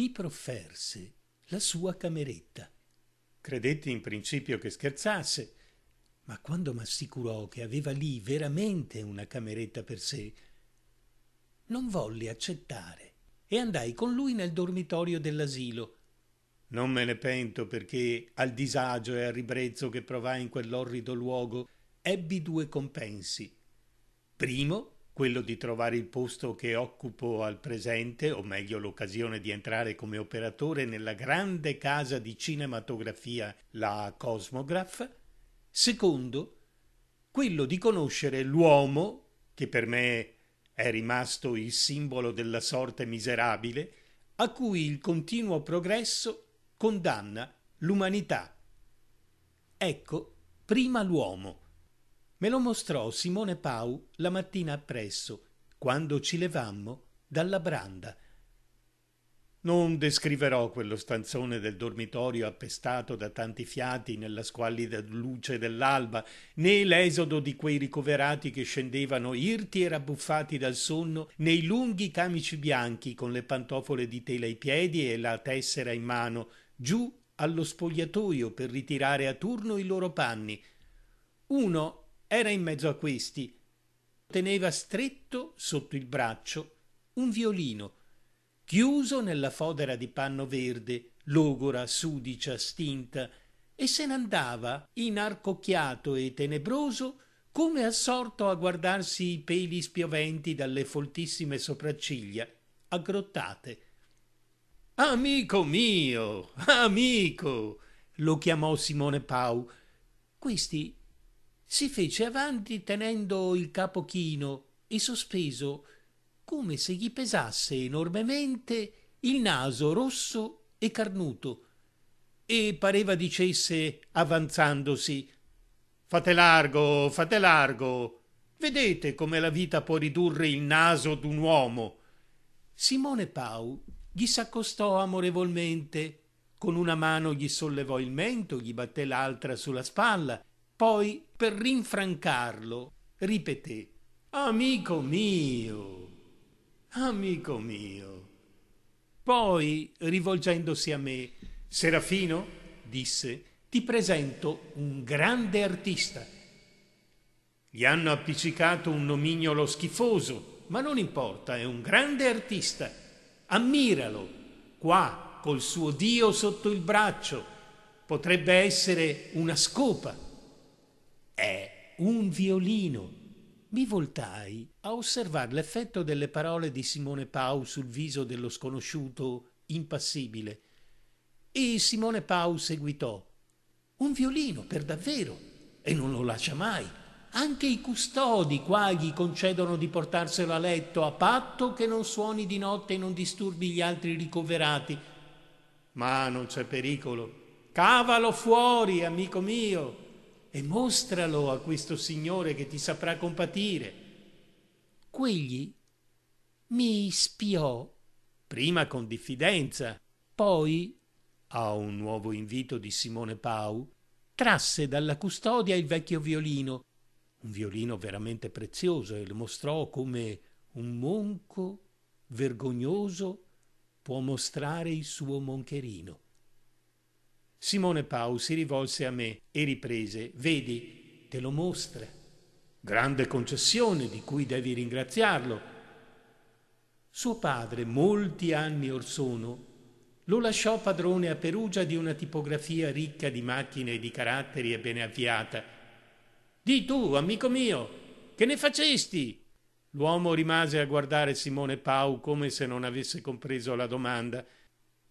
mi profferse la sua cameretta. Credetti in principio che scherzasse, ma quando m'assicurò che aveva lì veramente una cameretta per sé, non volli accettare e andai con lui nel dormitorio dell'asilo. Non me ne pento perché al disagio e al ribrezzo che provai in quell'orrido luogo ebbi due compensi. Primo, quello di trovare il posto che occupo al presente, o meglio l'occasione di entrare come operatore nella grande casa di cinematografia, la Cosmograph. Secondo, quello di conoscere l'uomo, che per me è rimasto il simbolo della sorte miserabile, a cui il continuo progresso condanna l'umanità. Ecco, prima l'uomo. Me lo mostrò Simone Pau la mattina appresso, quando ci levammo dalla branda. Non descriverò quello stanzone del dormitorio appestato da tanti fiati nella squallida luce dell'alba, né l'esodo di quei ricoverati che scendevano irti e rabbuffati dal sonno nei lunghi camici bianchi con le pantofole di tela ai piedi e la tessera in mano giù allo spogliatoio per ritirare a turno i loro panni. Uno era in mezzo a questi. Teneva stretto sotto il braccio un violino, chiuso nella fodera di panno verde, logora, sudicia, stinta, e se n'andava inarcocchiato e tenebroso come assorto a guardarsi i peli spioventi dalle foltissime sopracciglia, aggrottate. Amico mio, amico, lo chiamò Simone Pau. Questi si fece avanti tenendo il capo chino e sospeso come se gli pesasse enormemente il naso rosso e carnuto e pareva dicesse avanzandosi fate largo fate largo. Vedete come la vita può ridurre il naso d'un uomo. Simone pau gli s'accostò amorevolmente. Con una mano gli sollevò il mento gli batté l'altra sulla spalla poi, per rinfrancarlo, ripeté Amico mio, amico mio. Poi, rivolgendosi a me, Serafino, disse, ti presento un grande artista. Gli hanno appiccicato un nomignolo schifoso, ma non importa, è un grande artista. Ammiralo, qua, col suo Dio sotto il braccio. Potrebbe essere una scopa è un violino. Mi voltai a osservare l'effetto delle parole di Simone Pau sul viso dello sconosciuto impassibile. E Simone Pau seguitò. Un violino, per davvero, e non lo lascia mai. Anche i custodi qua gli concedono di portarselo a letto a patto che non suoni di notte e non disturbi gli altri ricoverati. Ma non c'è pericolo. Cavalo fuori, amico mio e mostralo a questo Signore che ti saprà compatire. Quegli mi spiò, prima con diffidenza, poi, a un nuovo invito di Simone Pau, trasse dalla custodia il vecchio violino, un violino veramente prezioso, e lo mostrò come un monco vergognoso può mostrare il suo moncherino. Simone Pau si rivolse a me e riprese, vedi, te lo mostra. Grande concessione di cui devi ringraziarlo. Suo padre, molti anni or sono, lo lasciò padrone a Perugia di una tipografia ricca di macchine e di caratteri e bene avviata. Di tu, amico mio, che ne facesti? L'uomo rimase a guardare Simone Pau come se non avesse compreso la domanda.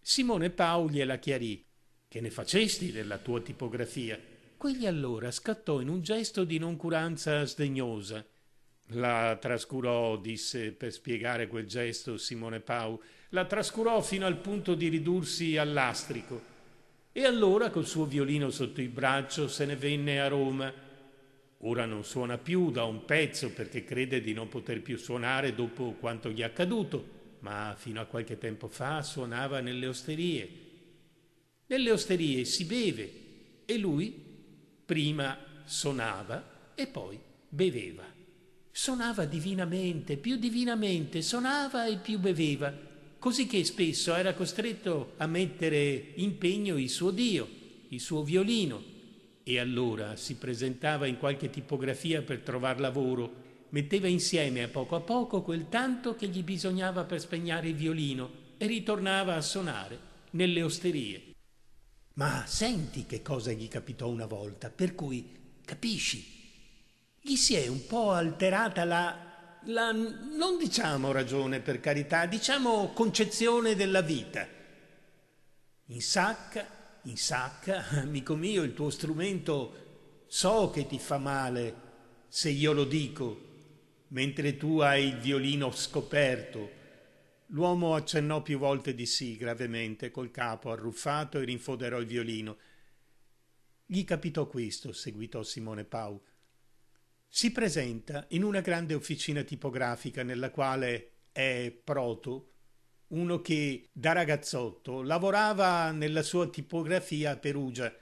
Simone Pau gliela chiarì. Che ne facesti della tua tipografia? Quegli allora scattò in un gesto di noncuranza sdegnosa. La trascurò, disse per spiegare quel gesto Simone Pau, la trascurò fino al punto di ridursi all'astrico. E allora col suo violino sotto il braccio se ne venne a Roma. Ora non suona più da un pezzo perché crede di non poter più suonare dopo quanto gli è accaduto, ma fino a qualche tempo fa suonava nelle osterie nelle osterie si beve e lui prima sonava e poi beveva. Sonava divinamente, più divinamente, sonava e più beveva. così che spesso era costretto a mettere in pegno il suo Dio, il suo violino, e allora si presentava in qualche tipografia per trovar lavoro, metteva insieme a poco a poco quel tanto che gli bisognava per spegnare il violino e ritornava a suonare nelle osterie. Ma senti che cosa gli capitò una volta, per cui capisci? Gli si è un po' alterata la la, non diciamo ragione per carità, diciamo concezione della vita. In sacca, in sacca, amico mio, il tuo strumento so che ti fa male se io lo dico, mentre tu hai il violino scoperto. L'uomo accennò più volte di sì, gravemente, col capo arruffato e rinfoderò il violino. Gli capitò questo, seguitò Simone Pau. Si presenta in una grande officina tipografica nella quale è Proto, uno che da ragazzotto lavorava nella sua tipografia a Perugia.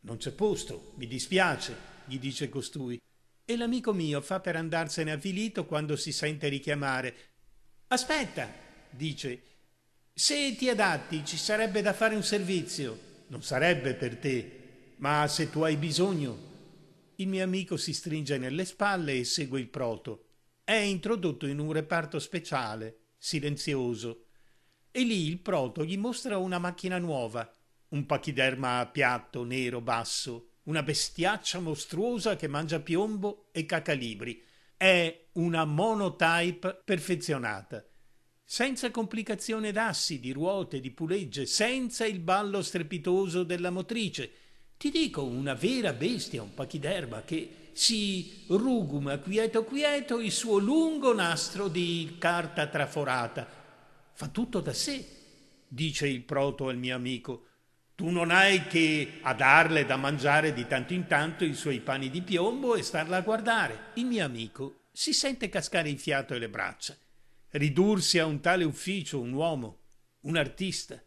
Non c'è posto, mi dispiace, gli dice costui. E l'amico mio fa per andarsene avvilito quando si sente richiamare. Aspetta, dice, se ti adatti ci sarebbe da fare un servizio. Non sarebbe per te, ma se tu hai bisogno il mio amico si stringe nelle spalle e segue il proto. È introdotto in un reparto speciale, silenzioso. E lì il proto gli mostra una macchina nuova, un pachiderma piatto, nero, basso, una bestiaccia mostruosa che mangia piombo e cacalibri. È una monotype perfezionata, senza complicazione d'assi, di ruote, di pulegge, senza il ballo strepitoso della motrice, ti dico una vera bestia, un pachiderma che si ruguma quieto quieto il suo lungo nastro di carta traforata. Fa tutto da sé, dice il proto al mio amico. Tu non hai che a darle da mangiare di tanto in tanto i suoi pani di piombo e starla a guardare. Il mio amico si sente cascare il fiato e le braccia. Ridursi a un tale ufficio un uomo, un artista.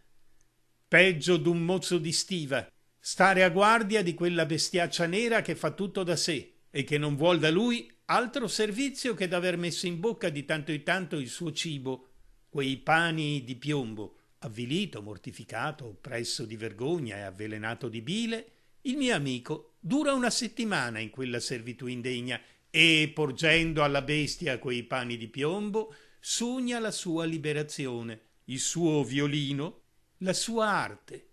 Peggio d'un mozzo di stiva stare a guardia di quella bestiaccia nera che fa tutto da sé e che non vuol da lui altro servizio che d'aver messo in bocca di tanto in tanto il suo cibo, quei pani di piombo, avvilito, mortificato, oppresso di vergogna e avvelenato di bile, il mio amico dura una settimana in quella servitù indegna e, porgendo alla bestia quei pani di piombo, sogna la sua liberazione, il suo violino, la sua arte.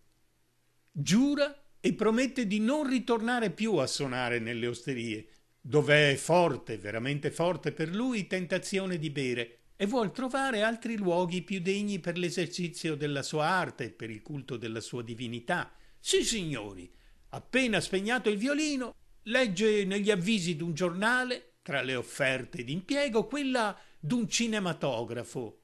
Giura e promette di non ritornare più a suonare nelle osterie, dove è forte, veramente forte per lui, tentazione di bere, e vuol trovare altri luoghi più degni per l'esercizio della sua arte per il culto della sua divinità. Sì, signori, appena spegnato il violino, legge negli avvisi d'un giornale, tra le offerte d'impiego, quella d'un cinematografo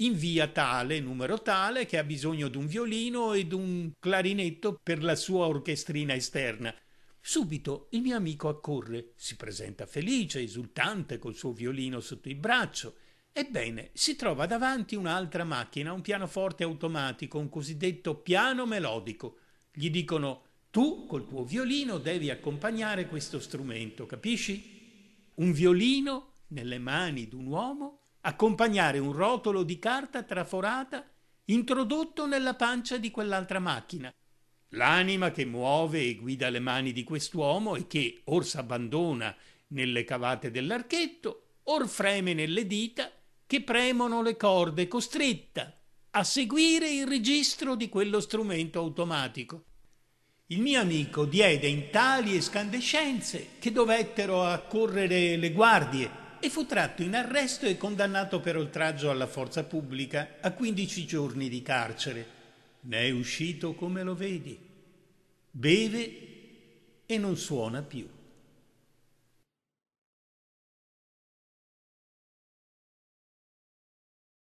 in via tale, numero tale, che ha bisogno di un violino e di un clarinetto per la sua orchestrina esterna. Subito il mio amico accorre, si presenta felice, esultante, col suo violino sotto il braccio. Ebbene, si trova davanti un'altra macchina, un pianoforte automatico, un cosiddetto piano melodico. Gli dicono tu col tuo violino devi accompagnare questo strumento, capisci? Un violino nelle mani d'un uomo accompagnare un rotolo di carta traforata introdotto nella pancia di quell'altra macchina. L'anima che muove e guida le mani di quest'uomo e che or s'abbandona nelle cavate dell'archetto, or freme nelle dita che premono le corde costretta a seguire il registro di quello strumento automatico. Il mio amico diede in tali escandescenze che dovettero accorrere le guardie e fu tratto in arresto e condannato per oltraggio alla forza pubblica a 15 giorni di carcere. Ne è uscito come lo vedi. Beve e non suona più.